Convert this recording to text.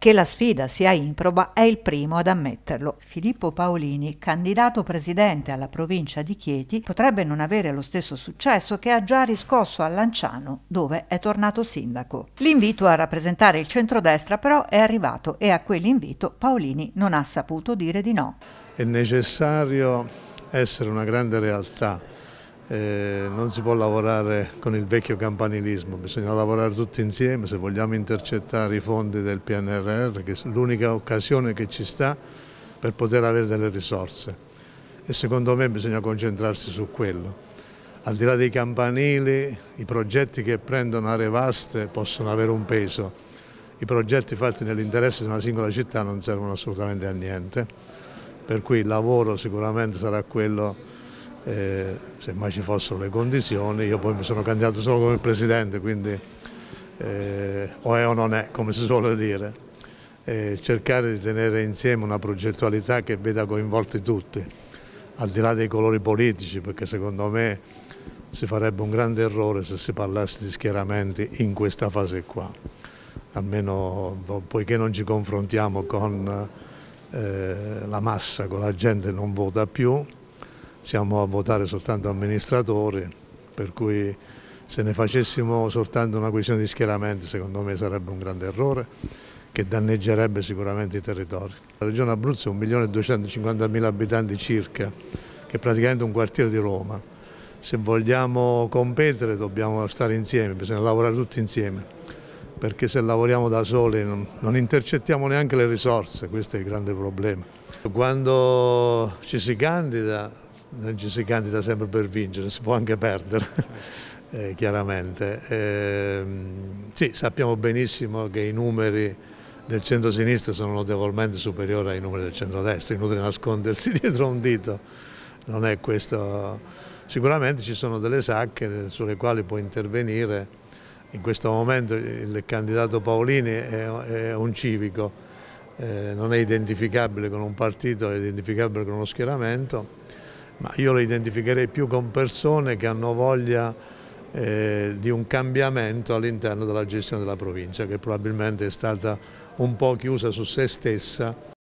Che la sfida sia improba è il primo ad ammetterlo. Filippo Paolini, candidato presidente alla provincia di Chieti, potrebbe non avere lo stesso successo che ha già riscosso a Lanciano, dove è tornato sindaco. L'invito a rappresentare il centrodestra però è arrivato e a quell'invito Paolini non ha saputo dire di no. È necessario essere una grande realtà eh, non si può lavorare con il vecchio campanilismo, bisogna lavorare tutti insieme se vogliamo intercettare i fondi del PNRR, che è l'unica occasione che ci sta per poter avere delle risorse. E secondo me bisogna concentrarsi su quello. Al di là dei campanili, i progetti che prendono aree vaste possono avere un peso. I progetti fatti nell'interesse di una singola città non servono assolutamente a niente, per cui il lavoro sicuramente sarà quello eh, se mai ci fossero le condizioni, io poi mi sono candidato solo come presidente, quindi eh, o è o non è, come si suole dire, eh, cercare di tenere insieme una progettualità che veda coinvolti tutti, al di là dei colori politici, perché secondo me si farebbe un grande errore se si parlasse di schieramenti in questa fase qua, almeno poiché non ci confrontiamo con eh, la massa, con la gente non vota più, siamo a votare soltanto amministratori, per cui se ne facessimo soltanto una questione di schieramenti secondo me sarebbe un grande errore che danneggerebbe sicuramente i territori. La regione Abruzzo è 1.250.000 abitanti circa, che è praticamente un quartiere di Roma. Se vogliamo competere dobbiamo stare insieme, bisogna lavorare tutti insieme, perché se lavoriamo da soli non intercettiamo neanche le risorse, questo è il grande problema. Quando ci si candida non ci si candida sempre per vincere, si può anche perdere, eh, chiaramente. Eh, sì, sappiamo benissimo che i numeri del centro-sinistra sono notevolmente superiori ai numeri del centro-destra, inutile nascondersi dietro un dito, non è questo. Sicuramente ci sono delle sacche sulle quali può intervenire, in questo momento il candidato Paolini è, è un civico, eh, non è identificabile con un partito, è identificabile con uno schieramento, ma io lo identificherei più con persone che hanno voglia eh, di un cambiamento all'interno della gestione della provincia che probabilmente è stata un po' chiusa su se stessa